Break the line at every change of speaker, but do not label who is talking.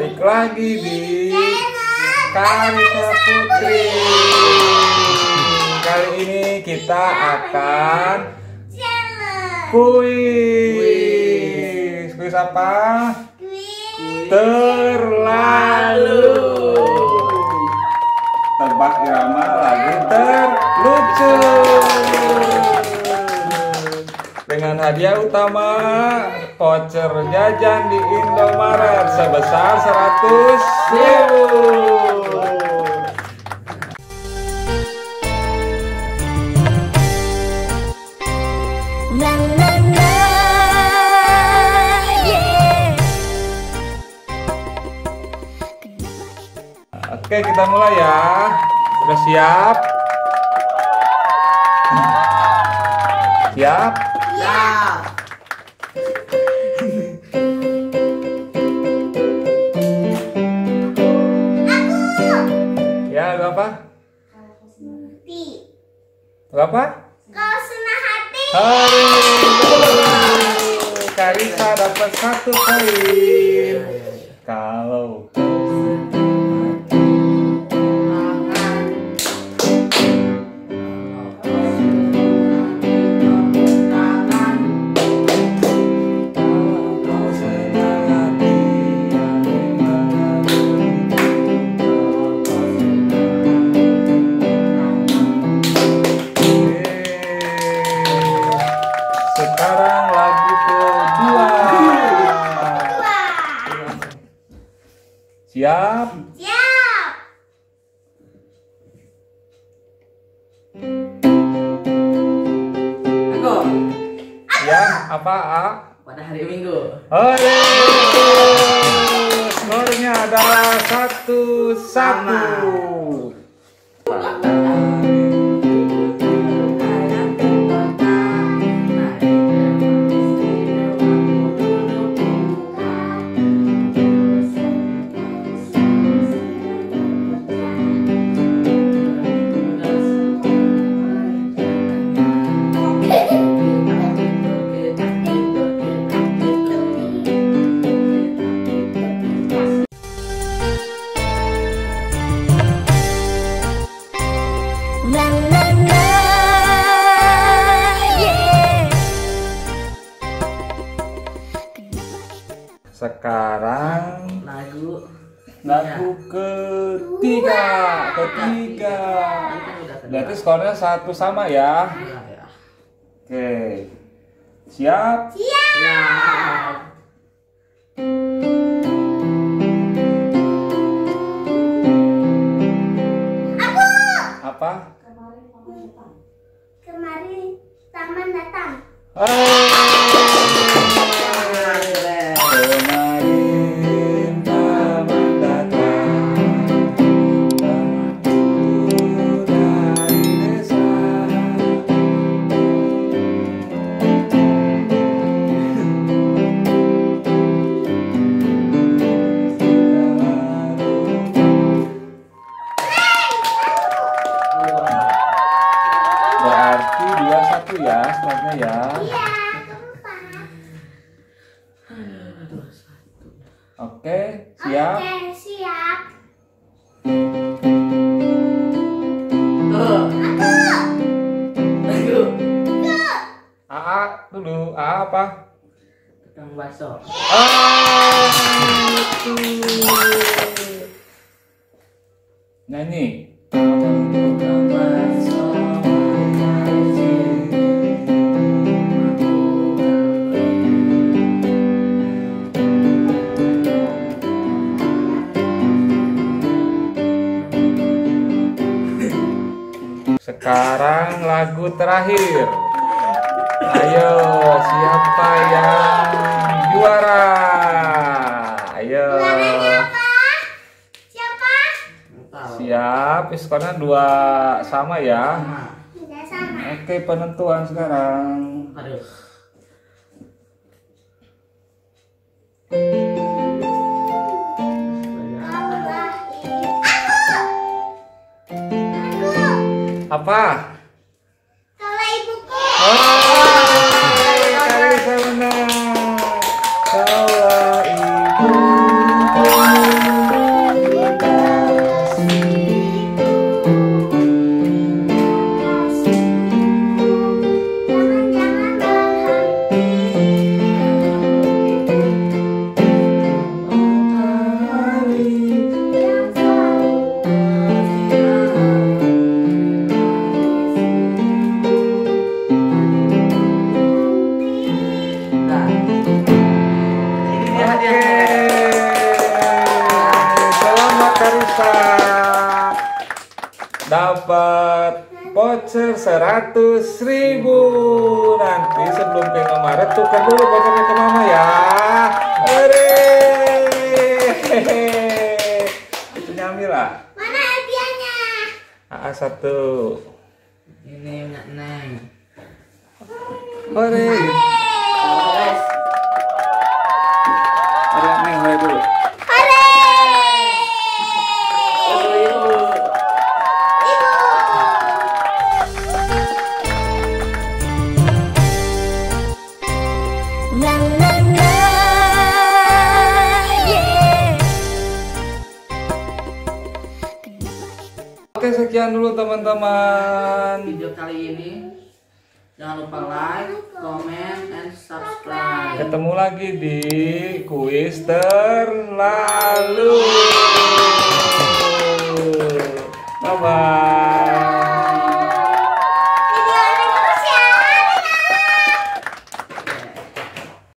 Balik lagi di Karika Putri. Kali ini kita akan kuis. Kuis apa? Terlalu. Tebak irama lagu terlucu Dengan hadiah utama voucher jajan di Indomaret sebesar 100 ribu. Oke kita mulai ya Sudah siap? Siap?
Ya.
Ya lu apa?
Ti.
Lu apa?
Kau senang hati.
Hari Karisa dapat satu poin. Kalau Siap?
Siap.
Aku
Ya, apa A?
pada hari Minggu.
Oleh skornya adalah satu satu. Sekarang
Lagu
lagu ketiga, ketiga. Berarti skornya satu sama ya.
Ya, ya.
Oke. Siap?
Siap.
Ya.
Aku.
Apa?
Kemarin taman datang.
Kemarin satu ya skornya ya.
Iya. Keempat.
Oke, siap.
Oke, siap.
Tuh. Lagu
AA dulu. AA apa?
tukang bakso.
Ah, itu. Nyanyi. Sekarang lagu terakhir. Ayo, siapa yang juara? Ayo.
Juaranya apa? Siapa?
Tahu.
Siap, skornya dua sama ya.
Sama.
Tidak sama.
Oke, penentuan sekarang.
Aduh.
Apa? Dapat voucher 100 ribu. Nanti sebelum ke Indomaret tukar dulu vouchernya ke mama ya. Hore. Itu Mila
Mana hadiahnya?
AA satu.
Ini Neng.
Hore Oke sekian dulu teman-teman
Video kali ini jangan lupa like, comment, and subscribe.
Ketemu lagi di kuis terlalu. Bye bye.